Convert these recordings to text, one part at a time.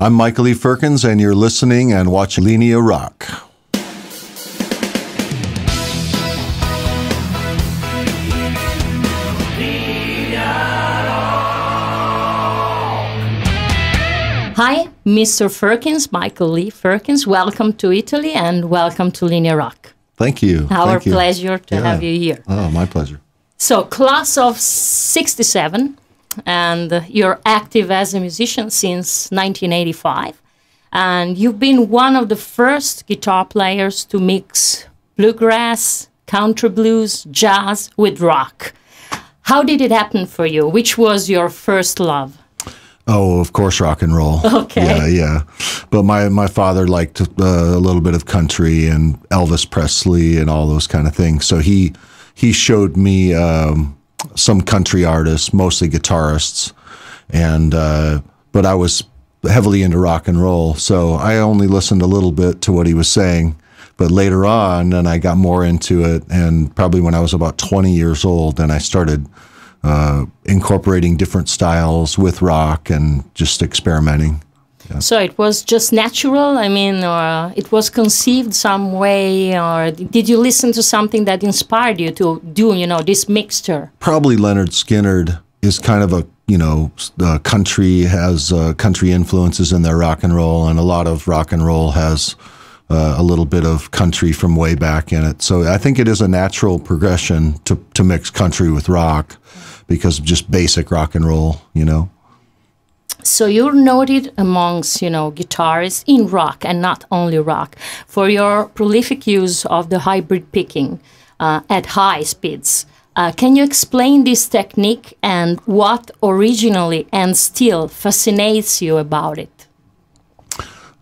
I'm Michael E. Firkins, and you're listening and watching Linea Rock. Hi, Mr. Firkins, Michael Lee Firkins. Welcome to Italy and welcome to Linea Rock. Thank you. Our Thank you. pleasure to Yeah. have you here. Oh, my pleasure. So, class of 67, and you're active as a musician since 1985. And you've been one of the first guitar players to mix bluegrass, country blues, jazz with rock. How did it happen for you? Which was your first love? Oh, of course, rock and roll. Okay. Yeah, yeah. But my my father liked uh, a little bit of country and Elvis Presley and all those kind of things. So he he showed me um, some country artists, mostly guitarists, and uh, but I was heavily into rock and roll. So I only listened a little bit to what he was saying. But later on, and I got more into it, and probably when I was about 20 years old, and I started uh, incorporating different styles with rock and just experimenting. So it was just natural. I mean, or it was conceived some way, or did you listen to something that inspired you to do, you know, this mixture? Probably Lynyrd Skynyrd is kind of a you know uh, country has uh, country influences in their rock and roll, and a lot of rock and roll has uh, a little bit of country from way back in it. So I think it is a natural progression to to mix country with rock because of just basic rock and roll, you know. So you're noted amongst, you know, guitarists in rock and not only rock for your prolific use of the hybrid picking uh, at high speeds. Uh, can you explain this technique and what originally and still fascinates you about it?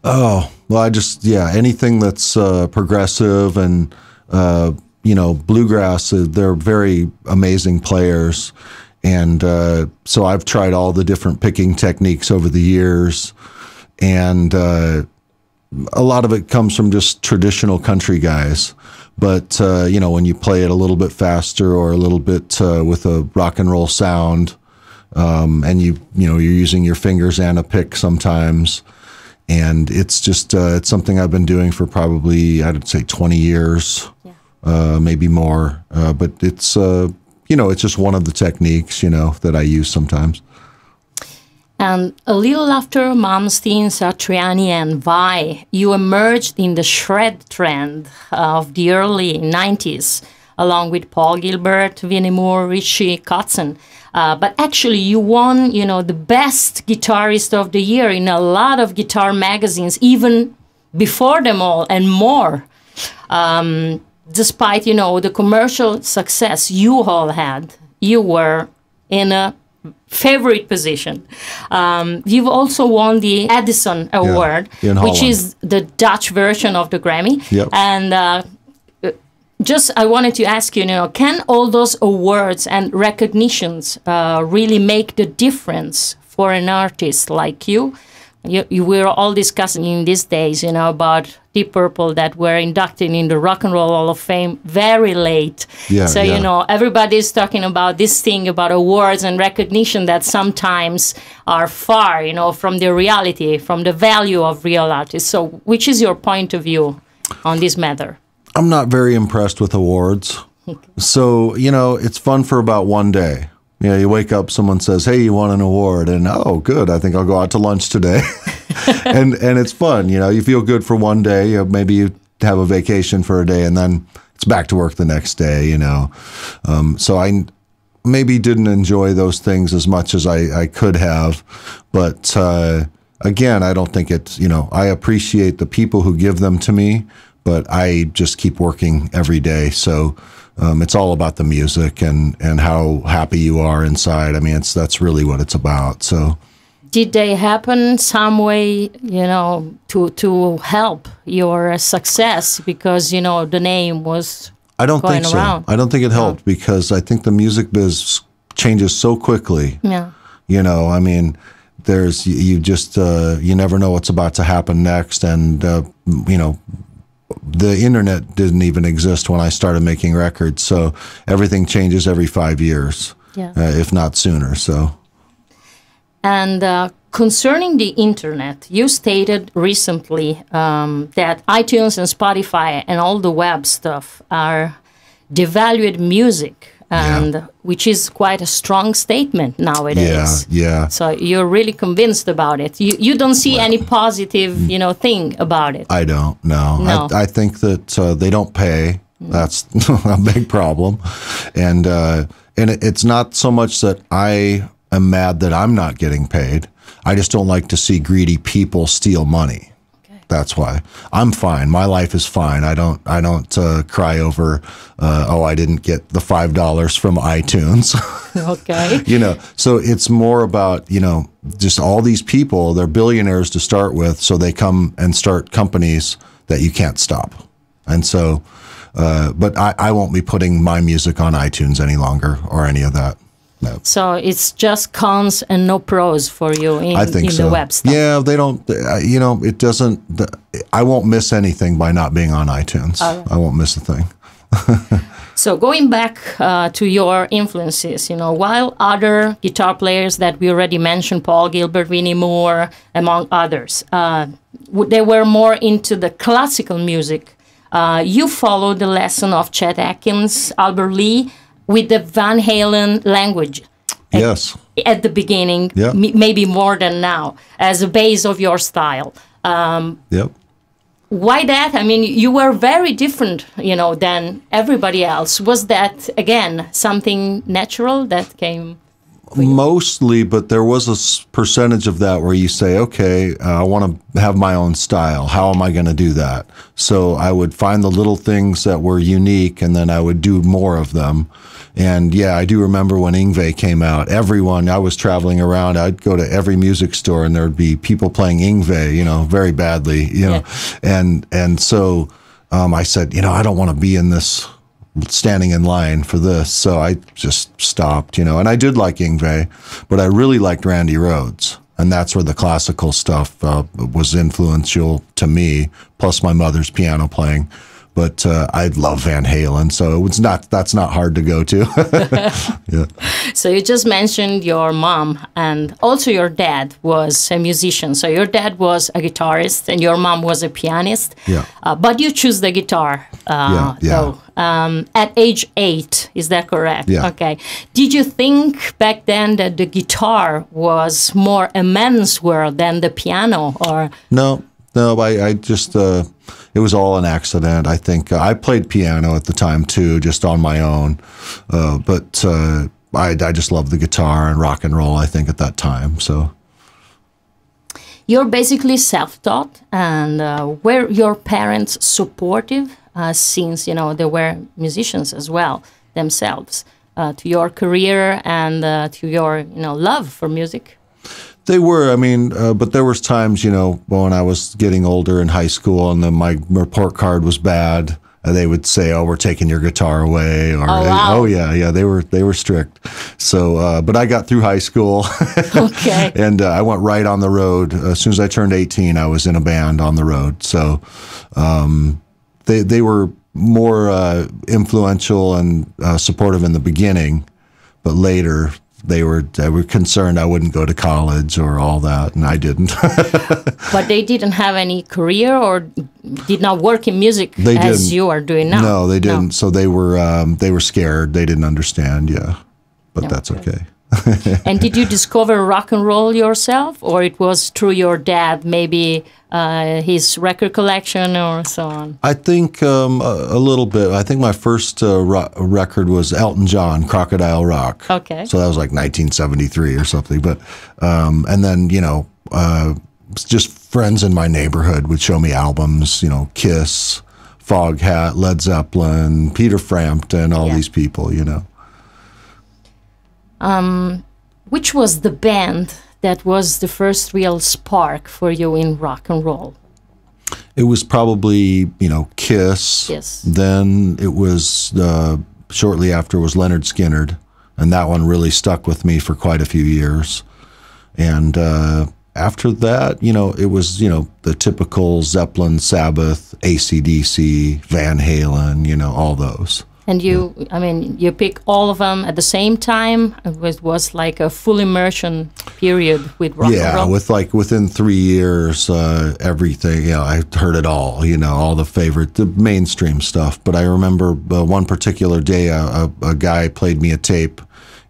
Oh, well, I just, yeah, anything that's uh, progressive and, uh, you know, bluegrass, uh, they're very amazing players. And uh, so I've tried all the different picking techniques over the years. And uh, a lot of it comes from just traditional country guys. But, uh, you know, when you play it a little bit faster or a little bit uh, with a rock and roll sound, um, and you, you know, you're using your fingers and a pick sometimes and it's just uh, it's something I've been doing for probably I'd say 20 years, uh, maybe more. Uh, but it's uh, you know it's just one of the techniques you know that I use sometimes. And a little after Malmsteen, Satriani, and Vai, you emerged in the shred trend of the early 90s, along with Paul Gilbert, Vinnie Moore, Richie Kotzen. Uh, but actually, you won, you know, the best guitarist of the year in a lot of guitar magazines, even before them all and more. Um, despite, you know, the commercial success you all had, you were in a favorite position. Um, you've also won the Edison Award, in which is the Dutch version of the Grammy. Yep. And uh, just I wanted to ask you, you know, can all those awards and recognitions uh, really make the difference for an artist like you? You, you were all discussing in these days, you know, about Deep Purple that were inducted in the Rock and Roll Hall of Fame very late. Yeah, so yeah. you know, everybody's talking about this thing about awards and recognition that sometimes are far, you know, from the reality, from the value of real artists. So, which is your point of view on this matter? I'm not very impressed with awards. So you know it's fun for about one day. You know, you wake up, someone says, "Hey, you won an award," and oh, good. I think I'll go out to lunch today, and and it's fun. You know, you feel good for one day. You know, maybe you have a vacation for a day, and then it's back to work the next day. You know, um, so I maybe didn't enjoy those things as much as I, I could have, but uh, again, I don't think it's you know I appreciate the people who give them to me, but I just keep working every day. So um, it's all about the music and and how happy you are inside. I mean, it's that's really what it's about. So did they happen some way you know to to help your success because you know the name was I don't think so. around. I don't think it helped because I think the music biz changes so quickly. yeah You know, I mean, there's you- you just uh, you never know what's about to happen next, and uh, you know, the internet didn't even exist when I started making records, so everything changes every five years, Yeah. uh, if not sooner. So and uh, concerning the internet, you stated recently um, that iTunes and Spotify and all the web stuff are devalued music, and Yeah. which is quite a strong statement nowadays. Yeah, yeah. So you're really convinced about it. You you don't see any positive, you know, thing about it. I don't know. No. I, I think that uh, they don't pay. That's a big problem, and uh, and it, it's not so much that I am mad that I'm not getting paid. I just don't like to see greedy people steal money. That's why I'm fine. My life is fine. I don't. I don't uh, cry over. Uh, oh, I didn't get the five dollars from iTunes. okay. you know so it's more about you know just all these people they're billionaires to start with so they come and start companies that you can't stop and so uh, but I, I won't be putting my music on itunes any longer or any of that no So it's just cons and no pros for you in, I think in so. the web stuff. Yeah, they don't. Uh, you know, it doesn't. I won't miss anything by not being on iTunes. I won't miss a thing. So going back uh, to your influences, you know, while other guitar players that we already mentioned, Paul Gilbert, Vinnie Moore, among others, uh, they were more into the classical music. Uh, you followed the lesson of Chet Atkins, Albert Lee, with the Van Halen language Yes. at the beginning, Yeah. m- maybe more than now, as a base of your style. Yep. why that i mean you were very different you know than everybody else was that again something natural that came Mostly, but there was a percentage of that where you say, okay, uh, I want to have my own style. How am I going to do that? So I would find the little things that were unique and then I would do more of them. And yeah, I do remember when Yngwie came out, everyone, I was traveling around, I'd go to every music store and there'd be people playing Yngwie, you know, very badly, you know. And, and so um, I said, you know, I don't want to be in this standing in line for this. So I just stopped, you know, and I did like Yngwie, but I really liked Randy Rhoads. And that's where the classical stuff uh, was influential to me, plus my mother's piano playing. But uh, I love Van Halen, so it was not. That's not hard to go to. yeah. so you just mentioned your mom and also your dad was a musician so your dad was a guitarist and your mom was a pianist Yeah. uh, but you choose the guitar uh, Yeah, yeah. though um, at age eight is that correct Yeah. okay did you think back then that the guitar was more a man's world than the piano or No, no, I, I just, uh, it was all an accident. I think uh, I played piano at the time too, just on my own. Uh, but uh, I, I just loved the guitar and rock and roll, I think, at that time. So, you're basically self-taught and uh, were your parents supportive uh, since you know they were musicians as well themselves uh, to your career and to your you know love for music They were, I mean, uh, but there was times, you know, when I was getting older in high school and then my report card was bad, and they would say, "Oh, we're taking your guitar away," or Oh, wow. "Oh, yeah, yeah." They were they were strict. So, uh, but I got through high school, okay and uh, I went right on the road. As soon as I turned eighteen, I was in a band on the road. So, um, they they were more uh, influential and uh, supportive in the beginning, but later. They were they were concerned I wouldn't go to college or all that, and I didn't. but they didn't have any career or did not work in music They as didn't. you are doing now no, they didn't. So they were um, they were scared. They didn't understand. Yeah, but that's okay. and did you discover rock and roll yourself or it was through your dad maybe uh, his record collection or so on I think um, a, a little bit. I think my first uh, ro- record was Elton John, Crocodile Rock. Okay. So that was like 1973 or something. But um, and then you know, uh, just friends in my neighborhood would show me albums. You know, Kiss, Foghat, Led Zeppelin, Peter Frampton, all Yeah. these people. You know. Which was the band that was the first real spark for you in rock and roll It was probably you know Kiss. Yes. Then it was uh, shortly after was Lynyrd Skynyrd, and that one really stuck with me for quite a few years. And uh, after that, you know, it was you know the typical Zeppelin, Sabbath, ACDC, Van Halen, you know, all those. And you, I mean, you pick all of them at the same time. It was, was like a full immersion period with rock and yeah, with like within three years, uh, everything. You know, I heard it all. You know, all the favorite, the mainstream stuff. But I remember uh, one particular day, a, a, a guy played me a tape,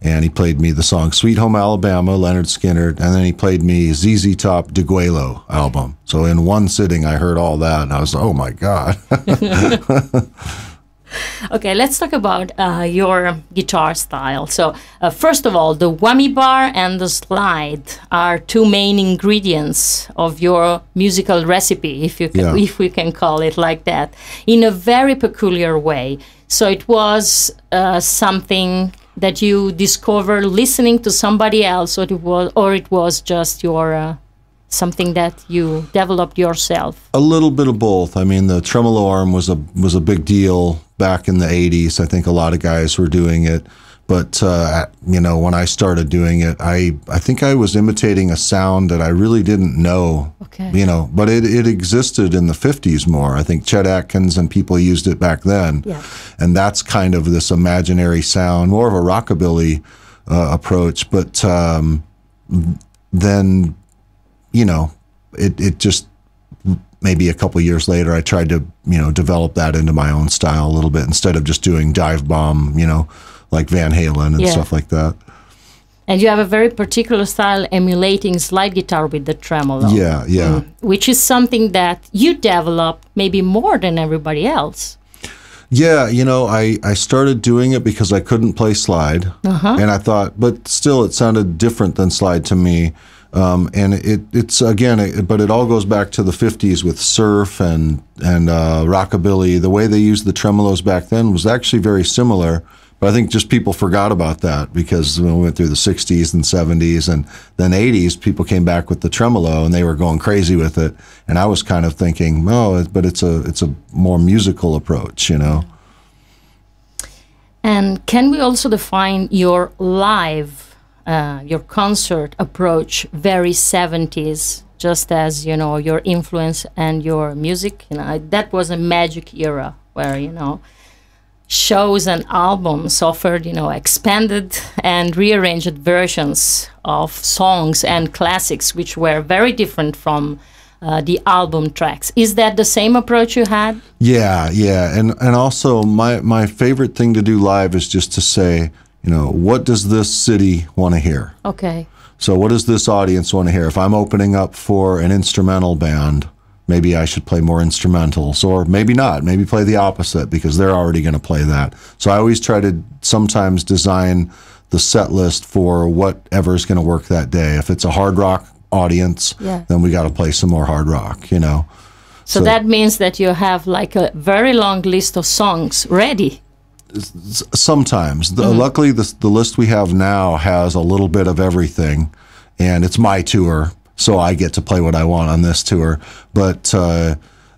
and he played me the song "Sweet Home Alabama," Lynyrd Skynyrd, and then he played me ZZ Top "Degüello" album. So in one sitting, I heard all that, and I was, like, oh my god. Okay, let's talk about uh, your guitar style. So, uh, first of all, the whammy bar and the slide are two main ingredients of your musical recipe, if you can, Yeah. if we can call it like that, in a very peculiar way. So, it was uh, something that you discovered listening to somebody else, or it was, or it was just your uh, something that you developed yourself. A little bit of both. I mean, the tremolo arm was a was a big deal back in the '80s. I think a lot of guys were doing it, but uh, you know, when I started doing it, I I think I was imitating a sound that I really didn't know. Okay. You know, but it, it existed in the '50s more. I think Chet Atkins and people used it back then, Yeah. and that's kind of this imaginary sound, more of a rockabilly uh, approach. But um, then you know, it, it just maybe a couple years later, I tried to, you know, develop that into my own style a little bit instead of just doing dive bomb, you know, like Van Halen and Yeah. stuff like that. And you have a very particular style emulating slide guitar with the tremolo. Yeah, yeah. Mm, which is something that you develop maybe more than everybody else. Yeah, you know, I, I started doing it because I couldn't play slide. Uh-huh. And I thought, but still, it sounded different than slide to me. Um, and it, it's again, it, but it all goes back to the 50s with surf and, and uh, rockabilly. The way they used the tremolos back then was actually very similar. But I think just people forgot about that because when we went through the 60s and 70s and then 80s, people came back with the tremolo and they were going crazy with it. And I was kind of thinking, oh, but it's a it's a more musical approach, you know. And can we also define your live, uh, your concert approach very 70s, just as, you know, your influence and your music? You know, that was a magic era where, you know, shows and albums offered, you know, expanded and rearranged versions of songs and classics, which were very different from uh, the album tracks. Is that the same approach you had? Yeah, yeah, and and also my my favorite thing to do live is just to say, you know, what does this city want to hear? Okay. So what does this audience want to hear? If I'm opening up for an instrumental band, maybe I should play more instrumentals, or maybe not. Maybe play the opposite because they're already going to play that. So I always try to sometimes design the set list for whatever's going to work that day. If it's a hard rock audience, Yeah. then we got to play some more hard rock. You know. So, So- that means that you have like a very long list of songs ready. Sometimes. The, Luckily, the, the list we have now has a little bit of everything, and it's my tour, so I get to play what I want on this tour. But uh,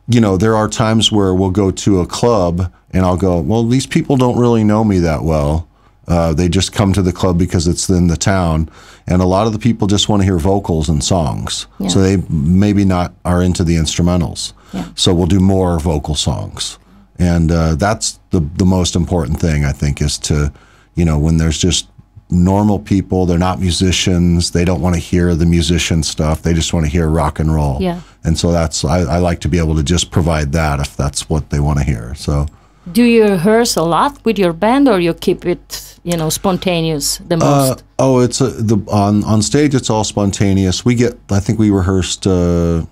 you know, there are times where we'll go to a club, and I'll go, "Well, these people don't really know me that well. Uh, they just come to the club because it's in the town." And a lot of the people just want to hear vocals and songs, so they maybe not are into the instrumentals. So we'll do more vocal songs and uh, that's the the most important thing I think is to, you know, when there's just normal people, they're not musicians, they don't want to hear the musician stuff, they just want to hear rock and roll. Yeah. And so that's I, I like to be able to just provide that if that's what they want to hear. So Do you rehearse a lot with your band, or you keep it, you know, spontaneous the most? Uh, oh, it's a, the on on stage. It's all spontaneous. We get. I think we rehearsed uh,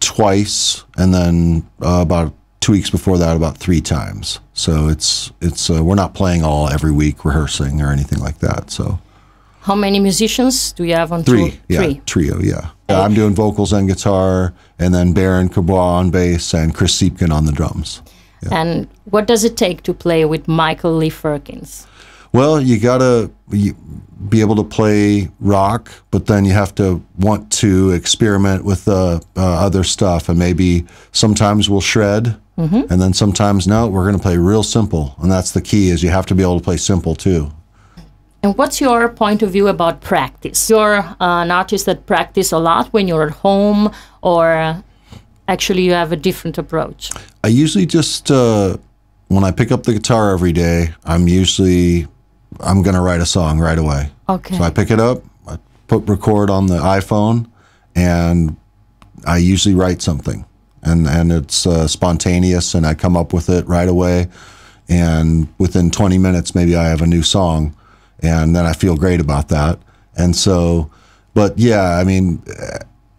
twice, and then uh, about two weeks before that, about three times. So it's it's uh, we're not playing all every week rehearsing or anything like that. So How many musicians do you have on three, tour? yeah, Three. trio, yeah. Yeah, I'm doing vocals and guitar, and then Baron Cabois on bass and Chris Siepken on the drums. And what does it take to play with Michael Lee Firkins? Well, you gotta be able to play rock, but then you have to want to experiment with uh, uh, other stuff, and maybe sometimes we'll shred, and then sometimes no, we're gonna play real simple, and that's the key is you have to be able to play simple too. And what's your point of view about practice? You're uh, an artist that practice a lot when you're at home, or actually you have a different approach. I usually just uh, when I pick up the guitar every day, I'm usually I'm gonna write a song right away. Okay. So I pick it up, I put record on the iPhone, and I usually write something, and and it's uh, spontaneous, and I come up with it right away, and within 20 minutes, maybe I have a new song, and then I feel great about that, and so, but yeah, I mean.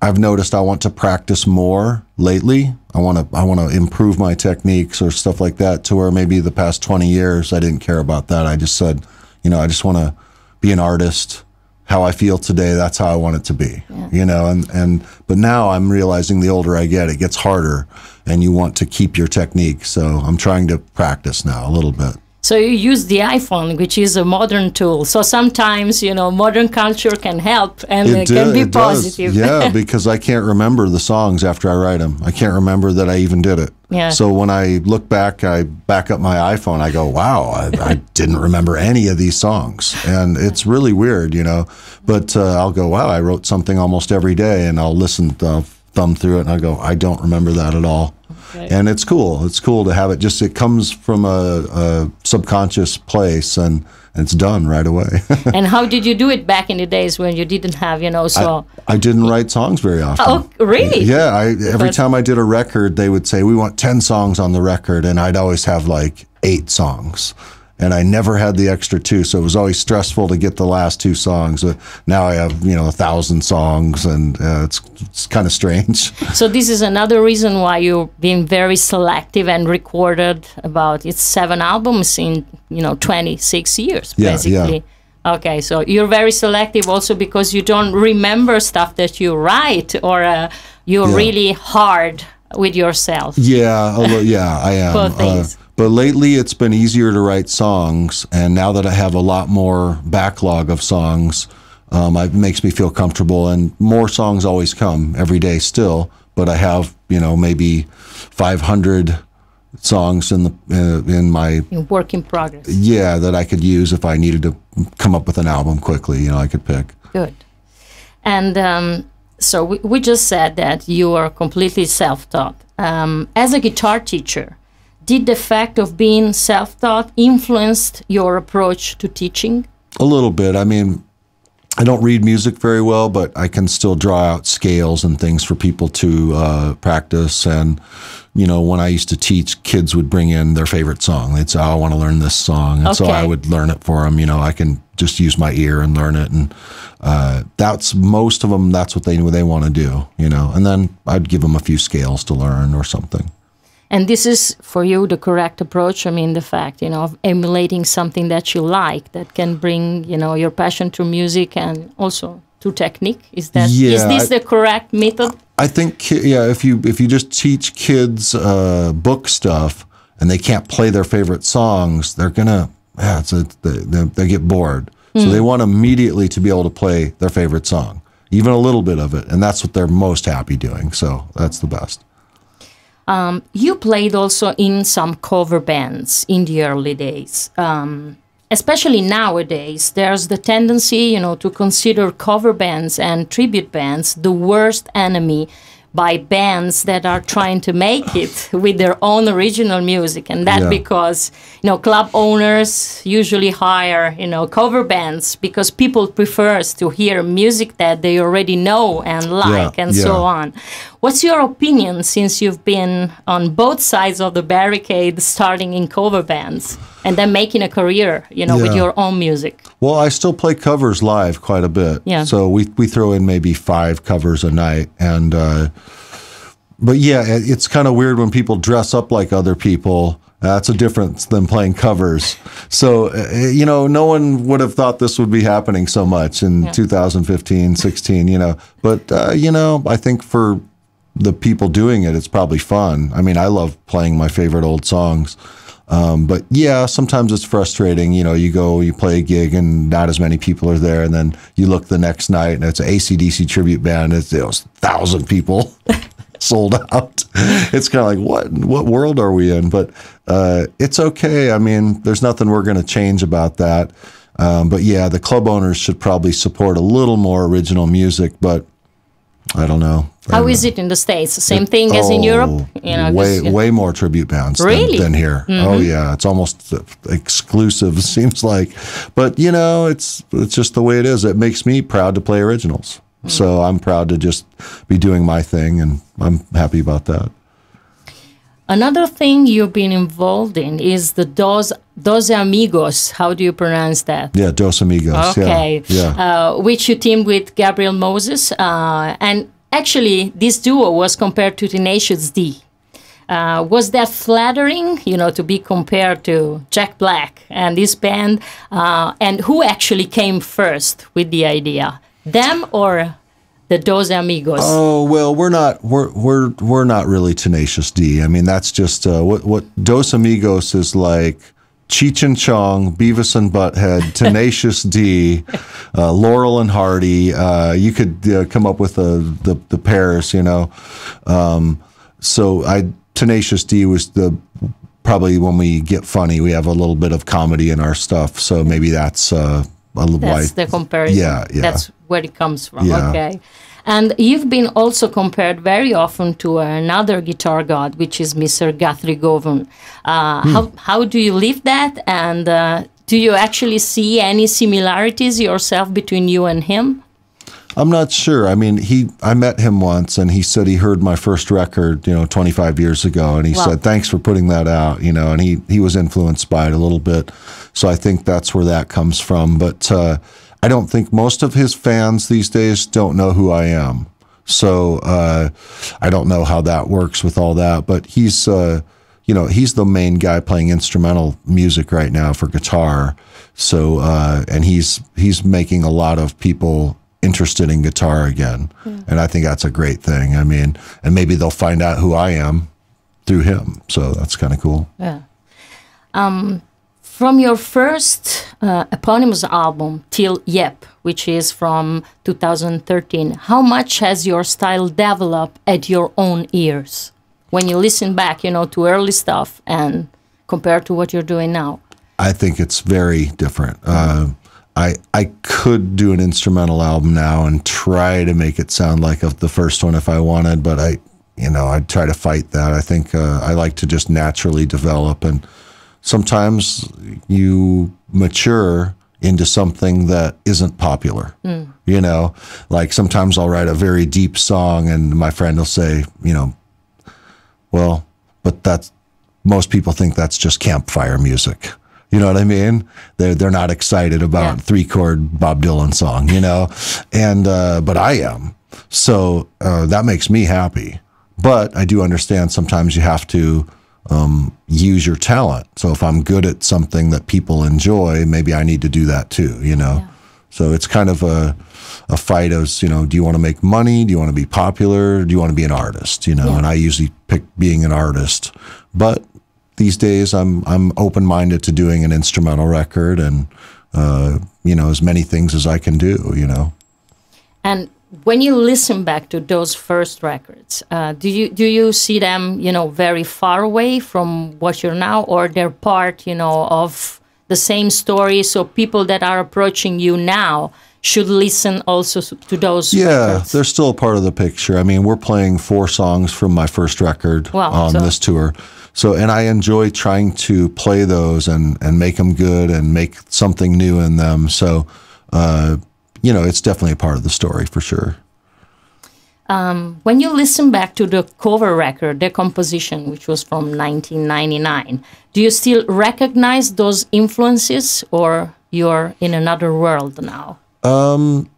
I've noticed I want to practice more lately. I want to I want to improve my techniques or stuff like that to where maybe the past 20 years I didn't care about that. I just said, you know, I just want to be an artist. How I feel today, that's how I want it to be. Yeah. You know, and and but now I'm realizing the older I get, it gets harder and you want to keep your technique. So I'm trying to practice now a little bit. So you use the iPhone, which is a modern tool. So sometimes, you know, modern culture can help and it, do- can be it does. positive. Yeah, because I can't remember the songs after I write them. I can't remember that I even did it. Yeah. So when I look back, I back up my iPhone. I go, "Wow, I, I didn't remember any of these songs," and it's really weird, you know. But uh, I'll go, "Wow, I wrote something almost every day," and I'll listen, uh, thumb through it, and I go, "I don't remember that at all." And it's cool. It's cool to have it. Just it comes from a, a subconscious place, and it's done right away. and how did you do it back in the days when you didn't have, you know, so I didn't write songs very often. Oh, really? Yeah, I, every But- time I did a record, they would say we want ten songs on the record, and I'd always have like eight songs, and I never had the extra two, so it was always stressful to get the last two songs. But now I have you know a thousand songs, and uh, it's it's kind of strange. So this is another reason why you've been very selective and recorded about it's seven albums in you know 26 years Yeah, basically. Okay, so you're very selective also because you don't remember stuff that you write or uh, you're Yeah. really hard with yourself. Yeah, yeah, I am. Both Uh, things. But lately, it's been easier to write songs, and now that I have a lot more backlog of songs, um, it makes me feel comfortable. And more songs always come every day, still. But I have, you know, maybe 500 songs in the uh, in my work in progress. yeah that I could use if I needed to come up with an album quickly. You know, I could pick. Good. And um, so we, we just said that you are completely self taught. Um, as a guitar teacher, did the fact of being self taught influenced your approach to teaching? A little bit. I mean, I don't read music very well, but I can still draw out scales and things for people to uh, practice. And, you know, when I used to teach, kids would bring in their favorite song. They'd say, oh, I want to learn this song. And so I would learn it for them. You know, I can just use my ear and learn it. And uh, that's most of them, that's what they, they want to do, you know. And then I'd give them a few scales to learn or something. And this is for you the correct approach. I mean, the fact, you know, of emulating something that you like that can bring, you know, your passion to music and also to technique. Is that is Yeah, this I- the correct method? I think yeah, if you if you just teach kids uh, book stuff and they can't play their favorite songs, they're gonna yeah, it's a, they, they, they get bored. So they want immediately to be able to play their favorite song, even a little bit of it, and that's what they're most happy doing. So that's the best. You played also in some cover bands in the early days. Um, especially nowadays, there's the tendency, you know, to consider cover bands and tribute bands the worst enemy by bands that are trying to make it with their own original music. And that Yeah. because you know club owners usually hire you know cover bands because people prefers to hear music that they already know and like and so on. What's your opinion since you've been on both sides of the barricade starting in cover bands and then making a career you know with your own music Well, I still play covers live quite a bit. Yeah. So we we throw in maybe five covers a night, and uh, but yeah, it, it's kind of weird when people dress up like other people. That's a difference than playing covers. So uh, you know, no one would have thought this would be happening so much in 2015, 16. You know, but uh, you know, I think for the people doing it, it's probably fun. I mean, I love playing my favorite old songs. Um, but yeah, sometimes it's frustrating. You know, you go, you play a gig, and not as many people are there, and then you look the next night, and it's an ACDC tribute band. It's it was thousand people sold out. It's kind of like what what world are we in? But uh, it's okay. I mean, there's nothing we're going to change about that. Um, but yeah, the club owners should probably support a little more original music. But I don't know. How is it in the states? Same thing as in Oh, Europe. You know, way way more tribute bands than- Really? than, here. Oh yeah, it's almost exclusive. Seems like, but you know, it's it's just the way it is. It makes me proud to play originals. So I'm proud to just be doing my thing, and I'm happy about that. Another thing you've been involved in is the Dos Dos Amigos. How do you pronounce that? Yeah, Dos Amigos. Okay. Yeah, yeah. Uh, which you teamed with Gabriel Moses. Uh, and actually, this duo was compared to Tenacious D. Uh, was that flattering, you know, to be compared to Jack Black and this band? Uh, and who actually came first with the idea? Them or the Dos Amigos? Oh well, we're not we're we're we're not really tenacious D. I mean, that's just uh, what what Dos Amigos is like. Cheech and Chong, Beavis and Butthead, Tenacious D, uh, Laurel and Hardy. Uh, you could uh, come up with the, the the pairs, you know. Um, so I Tenacious D was the probably when we get funny, we have a little bit of comedy in our stuff. So maybe that's uh, a little That's why. the comparison. Yeah, yeah. That's where it comes from. Yeah. Okay. And you've been also compared very often to another guitar god, which is Mr. Guthrie Govan. Uh, Hmm. How how do you live that? And uh, do you actually see any similarities yourself between you and him? I'm not sure. I mean, he I met him once and he said he heard my first record, you know, 25 years ago and he Wow. said thanks for putting that out, you know, and he he was influenced by it a little bit. So I think that's where that comes from, but uh I don't think most of his fans these days don't know who I am. So uh I don't know how that works with all that, but he's uh you know, he's the main guy playing instrumental music right now for guitar. So uh and he's he's making a lot of people interested in guitar again. And I think that's a great thing. I mean, and maybe they'll find out who I am through him. So that's kind of cool. Yeah. Um, from your first uh, eponymous album, Till Yep, which is from 2013, how much has your style developed at your own ears? When you listen back, you know, to early stuff and compared to what you're doing now. I think it's very different. Uh, I I could do an instrumental album now and try to make it sound like the first one if I wanted, but I, you know, I'd try to fight that. I think uh, I like to just naturally develop, and sometimes you mature into something that isn't popular. You know, like sometimes I'll write a very deep song, and my friend will say, you know, well, but that's most people think that's just campfire music. You know what I mean? They're they're not excited about Yeah. three chord Bob Dylan song, you know, and uh, but I am. So uh, that makes me happy. But I do understand sometimes you have to um, use your talent. So if I'm good at something that people enjoy, maybe I need to do that too. You know. So it's kind of a a fight of, you know, do you want to make money? Do you want to be popular? Do you want to be an artist? You know, and I usually pick being an artist. But these days, I'm I'm open minded to doing an instrumental record and uh, you know as many things as I can do. You know. And when you listen back to those first records, uh, do you do you see them, you know, very far away from what you're now, or they're part, you know, of the same story? So people that are approaching you now should listen also to those. Yeah, records. they're still a part of the picture. I mean, we're playing four songs from my first record Wow, on so- this tour. So, and I enjoy trying to play those and and make them good and make something new in them. So, uh, you know, it's definitely a part of the story for sure. When you listen back to the cover record, Decomposition, which was from 1999, do you still recognize those influences, or you're in another world now?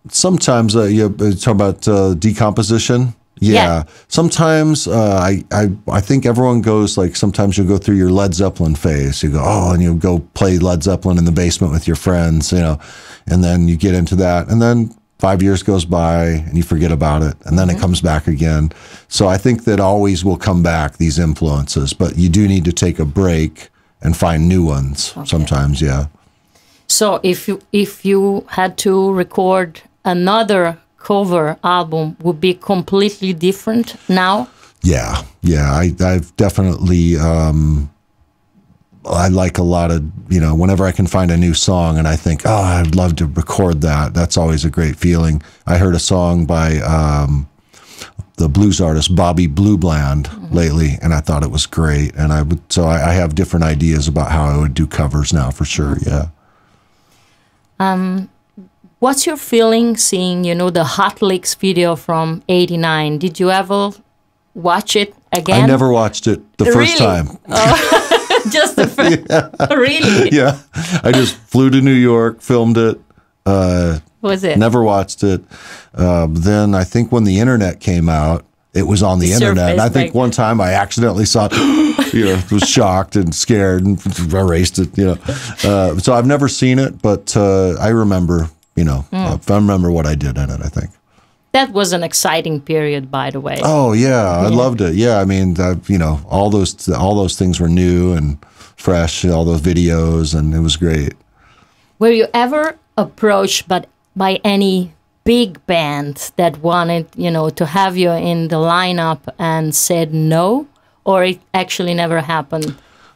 sometimes uh, you uh, talk about uh, decomposition. Yeah. Yeah. Sometimes uh, I, I I think everyone goes like sometimes you'll go through your Led Zeppelin phase. You go oh, and you go play Led Zeppelin in the basement with your friends, you know, and then you get into that, and then five years goes by and you forget about it, and then it comes back again. So I think that always will come back these influences, but you do need to take a break and find new ones sometimes. Yeah. So if you if you had to record another cover album, would be completely different now. Yeah, yeah, I, I've definitely. Um, I like a lot of you know whenever I can find a new song and I think oh I'd love to record that. That's always a great feeling. I heard a song by um, the blues artist Bobby Blue Bland lately, and I thought it was great. And I would so I, I have different ideas about how I would do covers now for sure. Yeah. What's your feeling seeing, you know, the Hot Licks video from 89? Did you ever watch it again? I never watched it the first Really? time. Just the first. Really? yeah, I just flew to New York, filmed it. Uh, Was it? Never watched it. Um, then I think when the internet came out, it was on the internet. And I think like- one time I accidentally saw it, you know, was shocked and scared and erased it, you know. Uh, so I've never seen it, but uh, I remember, you know, if I remember what I did in it, I think. That was an exciting period, by the way. Oh yeah, I loved it. Yeah, I mean, you know, all those all those things were new and fresh. All those videos, and it was great. Were you ever approached but by any big band that wanted, you know, to have you in the lineup and said no? Or it actually never happened?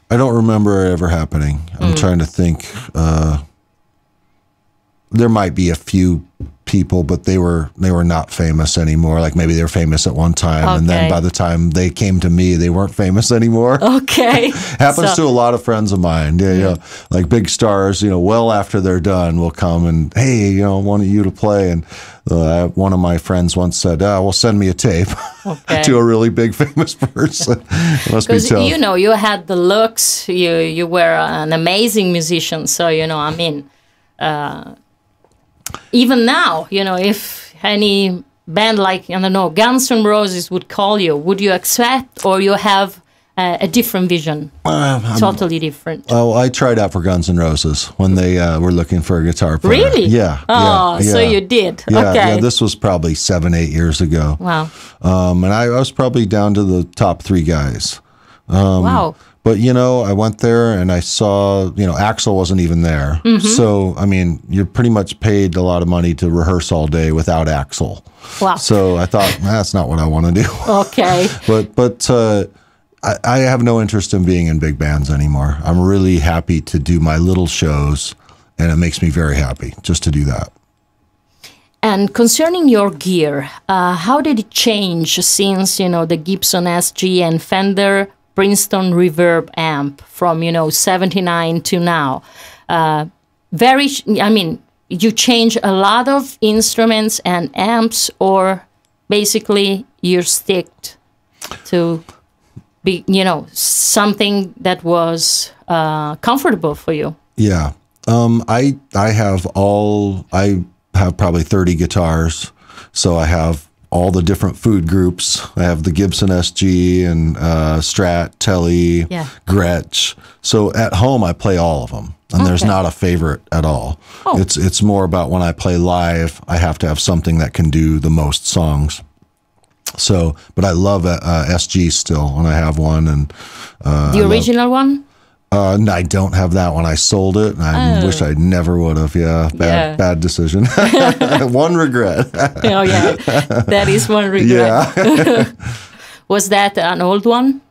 I don't remember it ever happening. I'm trying to think. Uh, there might be a few people, but they were they were not famous anymore. Like maybe they were famous at one time, and then by the time they came to me, they weren't famous anymore. Okay. Happens So- to a lot of friends of mine. Yeah, yeah. Like big stars, you know, well after they're done, will come and hey, you know, want you to play. And uh, one of my friends once said, "Ah, well, send me a tape Okay. to a really big famous person." Must be tough. you know you had the looks, you you were an amazing musician. So you know, I mean, uh, even now, you know, if any band like I don't know Guns N' Roses would call you, would you accept, or you have uh, a different vision, Um, I'm- totally different? Oh, I tried out for Guns N' Roses when they uh, were looking for a guitar player. Really? Yeah. Oh, yeah, so yeah. you did. Yeah, okay. yeah. This was probably seven, eight years ago. wow. Um, and I, I was probably down to the top three guys. wow. But you know, I went there and I saw, you know, Axl wasn't even there. Mm-hmm. So I mean, you're pretty much paid a lot of money to rehearse all day without Axl. Wow. So I thought that's not what I want to do. Okay. but but uh, I, I have no interest in being in big bands anymore. I'm really happy to do my little shows, and it makes me very happy just to do that. And concerning your gear, uh, how did it change since you know the Gibson SG and Fender Princeton Reverb amp from you know '79 to now? Uh, very, I mean, you change a lot of instruments and amps, or basically you stick to be you know something that was uh, comfortable for you. Yeah. Um, I I have all I have probably 30 guitars. So I have all the different food groups. I have the Gibson SG and uh, Strat, Tele, Yeah. Gretsch. So at home I play all of them. And there's not a favorite at all. Oh. It's it's more about when I play live, I have to have something that can do the most songs. So, but I love uh, uh, SG still, and I have one, and the original one. Uh, no, I don't have that one. I sold it, and I wish I never would have. Yeah, bad, Oh. Yeah. bad decision. one regret. oh yeah, that is one regret. yeah, Was that an old one?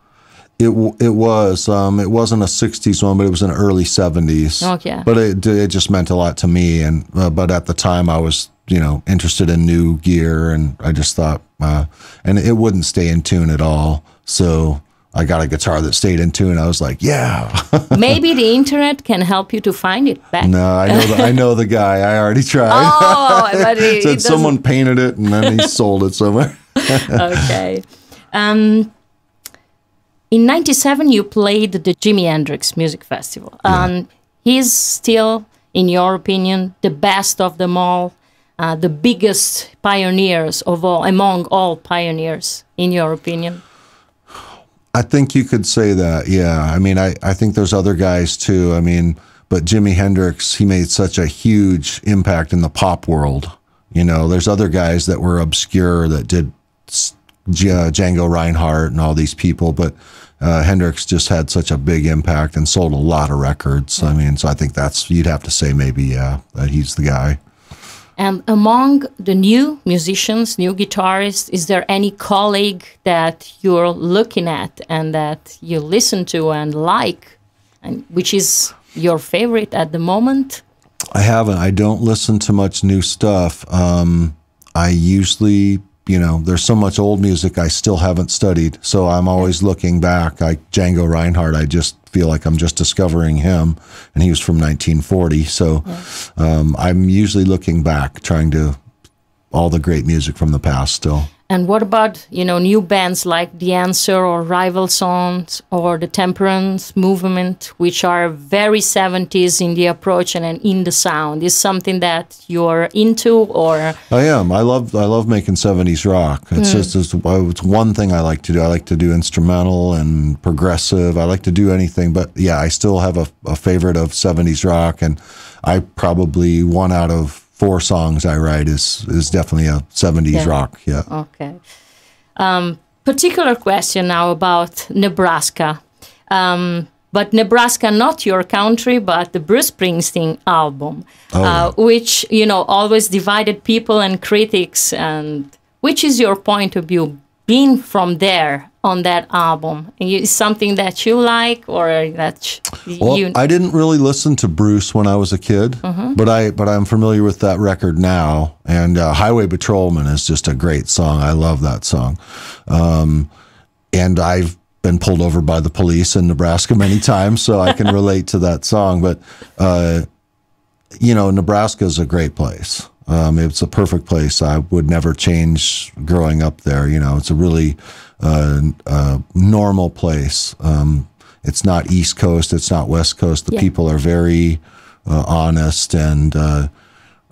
it it was. Um, it wasn't a '60s one, but it was an early '70s. Okay. But it it just meant a lot to me, and uh, but at the time I was you know interested in new gear, and I just thought, uh, and it wouldn't stay in tune at all. So I got a guitar that stayed in tune. I was like, yeah. Maybe the internet can help you to find it back. no, I know the, I know the guy. I already tried. Oh, but it, said someone painted it and then he sold it somewhere. okay. Um, in '97, you played the Jimi Hendrix Music Festival. Um, he's still, in your opinion, the best of them all, uh, the biggest pioneers of all, among all pioneers, in your opinion. I think you could say that. Yeah. I mean, I, I think there's other guys too. I mean, but Jimi Hendrix, he made such a huge impact in the pop world. You know, there's other guys that were obscure that did uh, Django Reinhardt and all these people, but uh, Hendrix just had such a big impact and sold a lot of records. I mean, so I think that's, you'd have to say maybe, yeah, that he's the guy. And among the new musicians, new guitarists, is there any colleague that you're looking at and that you listen to and like, and which is your favorite at the moment? I haven't. I don't listen to much new stuff. Um, I usually you know, there's so much old music I still haven't studied. So I'm always looking back. Like Django Reinhardt, I just feel like I'm just discovering him, and he was from 1940. So um, I'm usually looking back, trying to all the great music from the past still. And what about you know new bands like The Answer or Rival Sons or the Temperance Movement, which are very 70s in the approach and in the sound? Is something that you're into or? I am. I love. I love making 70s rock. It's hmm. just it's, oh, it's one thing I like to do. I like to do instrumental and progressive. I like to do anything, but yeah, I still have a, a favorite of 70s rock, and I probably one out of four songs I write is is definitely a 70s Yeah. rock. Yeah. Okay. Um, particular question now about Nebraska. Um, but Nebraska, not your country, but the Bruce Springsteen album, uh, which you know always divided people and critics. And which is your point of view, being from there on that album? Is something that you like, or that sh- Well, you? I didn't really listen to Bruce when I was a kid, but I but I'm familiar with that record now. And uh, Highway Patrolman is just a great song. I love that song. Um, and I've been pulled over by the police in Nebraska many times, so I can relate to that song. But uh, you know, Nebraska is a great place. Um, it's a perfect place. I would never change growing up there. You know, it's a really uh, uh, normal place. Um, it's not East Coast. It's not West Coast. The Yeah. people are very uh, honest, and uh,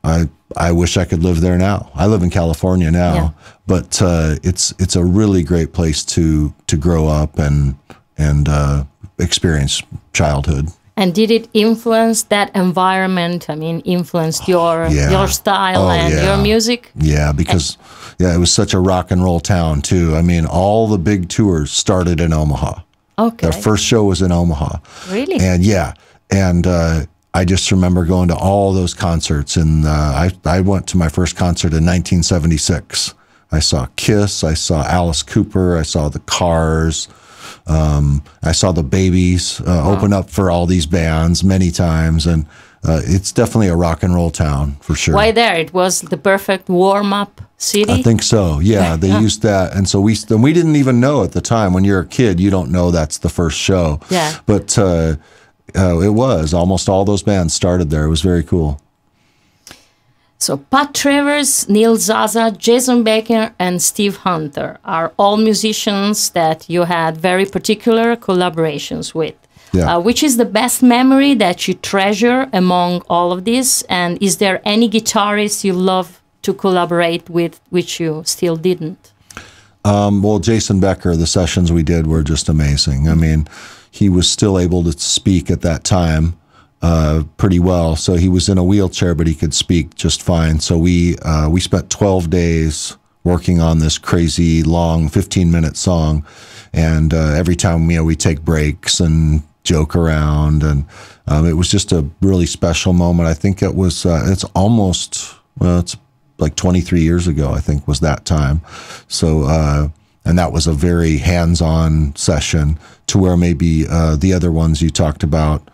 I I wish I could live there now. I live in California now, Yeah. but uh, it's it's a really great place to to grow up and and uh, experience childhood. And did it influence that environment? I mean, influenced your Yeah. your style Oh, and your music? Yeah, because yeah, it was such a rock and roll town too. I mean, all the big tours started in Omaha. Okay, Their first show was in Omaha, really? and yeah, and uh, I just remember going to all those concerts. And uh, I I went to my first concert in 1976. I saw Kiss, I saw Alice Cooper, I saw the Cars. Um, I saw the Babys uh, open up for all these bands many times, and uh, it's definitely a rock and roll town for sure. Why there? It was the perfect warm up city. I think so. Yeah, they used that, and so we and we didn't even know at the time. When you're a kid, you don't know that's the first show. Yeah. but uh, uh, it was almost all those bands started there. It was very cool. So Pat Travers, Neil Zaza, Jason Becker, and Steve Hunter are all musicians that you had very particular collaborations with. Yeah. Uh, which is the best memory that you treasure among all of this? And is there any guitarist you love to collaborate with, which you still didn't? Um, well, Jason Becker, the sessions we did were just amazing. I mean, he was still able to speak at that time uh, pretty well. So he was in a wheelchair, but he could speak just fine. So we uh, we spent 12 days working on this crazy long 15 minute song, and uh, every time you know we take breaks and joke around, and um, it was just a really special moment. I think it was. Uh, it's almost well, it's like 23 years ago, I think was that time. So, uh, and that was a very hands-on session to where maybe uh, the other ones you talked about,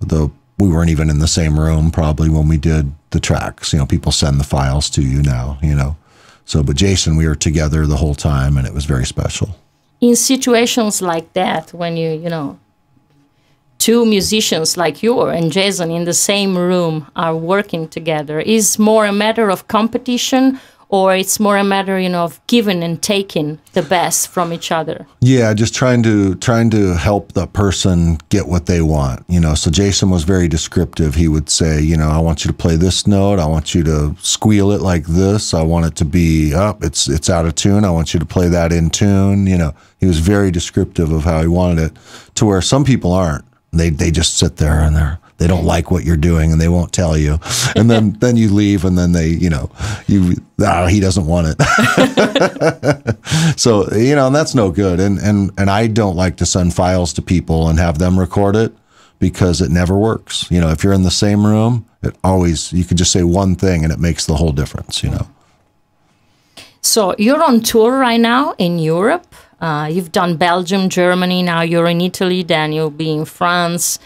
the we weren't even in the same room probably when we did the tracks. You know, people send the files to you now. You know, so but Jason, we were together the whole time, and it was very special. in situations like that when you you know two musicians like you and jason in the same room are working together is more a matter of competition or it's more a matter you know of giving and taking the best from each other Yeah, just trying to trying to help the person get what they want. You know, so Jason was very descriptive. He would say, you know, I want you to play this note. I want you to squeal it like this. I want it to be up. It's it's out of tune. I want you to play that in tune. You know, he was very descriptive of how he wanted it. To where some people aren't. They they just sit there and they're they don't like what you're doing and they won't tell you. And then then you leave and then they you know you ah, he doesn't want it. So you know, and that's no good. And and and I don't like to send files to people and have them record it because it never works. You know, if you're in the same room, it always you can just say one thing and it makes the whole difference. You know. so you're on tour right now in europe uh, you've done belgium germany now you're in italy then you'll be in france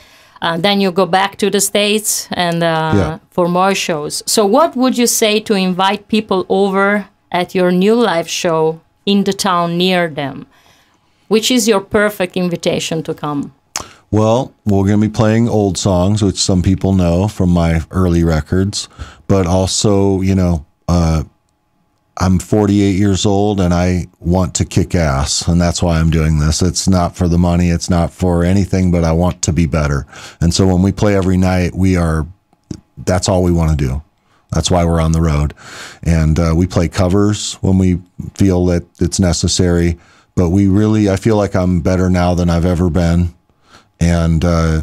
uh, then you go back to the states and uh, Yeah. for more shows so what would you say to invite people over at your new live show in the town near them, which is your perfect invitation to come. Well, we're going to be playing old songs, which some people know from my early records, but also, you know, uh, I'm 48 years old and I want to kick ass, and that's why I'm doing this. It's not for the money, it's not for anything, but I want to be better. And so when we play every night, we are that's all we want to do. That's why we're on the road. And uh, we play covers when we feel that it's necessary. But we really, I feel like I'm better now than I've ever been. And uh,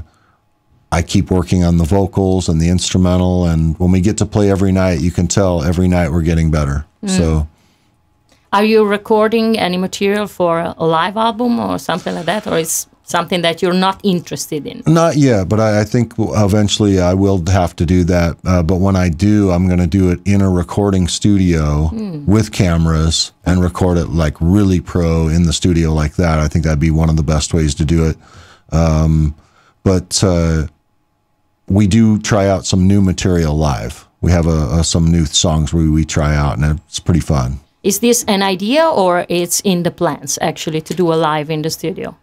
I keep working on the vocals and the instrumental. And when we get to play every night, you can tell every night we're getting better. Mm. So. Are you recording any material for a live album or something like that? Or is something that you're not interested in? Not yet, but I, I think eventually I will have to do that. Uh, but when I do, I'm going to do it in a recording studio mm. with cameras and record it like really pro in the studio like that. I think that'd be one of the best ways to do it. Um, but uh, we do try out some new material live. We have a, a, some new songs where we try out, and it's pretty fun. Is this an idea or it's in the plans actually to do a live in the studio?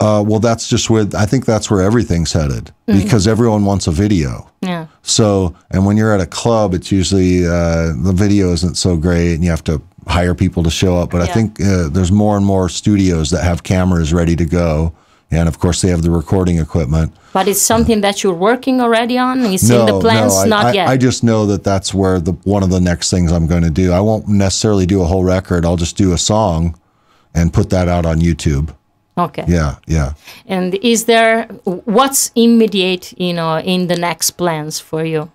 Uh, well, that's just where I think that's where everything's headed mm-hmm. because everyone wants a video. Yeah. So, and when you're at a club, it's usually uh, the video isn't so great, and you have to hire people to show up. But yeah. I think uh, there's more and more studios that have cameras ready to go, and of course they have the recording equipment. But it's something that you're working already on. It's no, in the plans, no, I, not I, yet. I just know that that's where the one of the next things I'm going to do. I won't necessarily do a whole record. I'll just do a song, and put that out on YouTube. Okay. Yeah, yeah. And is there what's immediate, you know, in the next plans for you?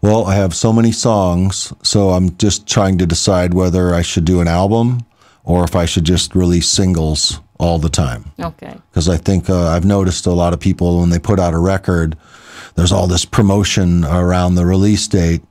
Well, I have so many songs, so I'm just trying to decide whether I should do an album or if I should just release singles all the time. Okay. Because I think uh, I've noticed a lot of people when they put out a record, there's all this promotion around the release date,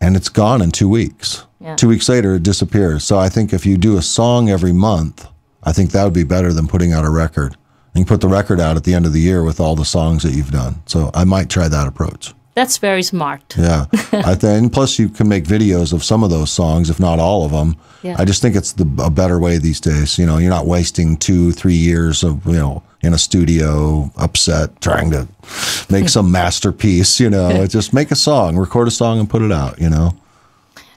and it's gone in two weeks. Yeah. Two weeks later, it disappears. So I think if you do a song every month, I think that would be better than putting out a record. You put the record out at the end of the year with all the songs that you've done. So I might try that approach. That's very smart. Yeah, I think. plus, you can make videos of some of those songs, if not all of them. Yeah. I just think it's the, a better way these days. You know, you're not wasting two, three years of you know in a studio, upset, trying to make some masterpiece. You know, just make a song, record a song, and put it out. You know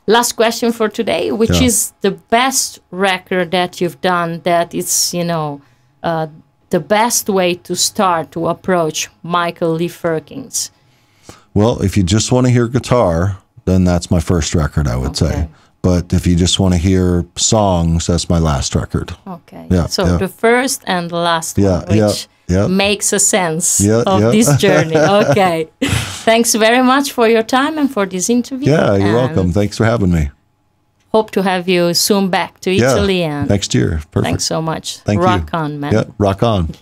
last question for today, which yeah. is the best record that you've done that it's, you know, uh, the best way to start to approach Michael Lee Firkins? Well, if you just want to hear guitar, then that's my first record, I would okay. say. But if you just want to hear songs, that's my last record. Okay. Yeah. So yeah. the first and the last yeah, one, which yeah, makes a sense of this journey. Okay. Thanks very much for your time and for this interview. Yeah, you're welcome. Thanks for having me. Hope to have you soon back to Italy and next year. Perfect. Thanks so much. Thank rock you. on, man. Yeah, rock on.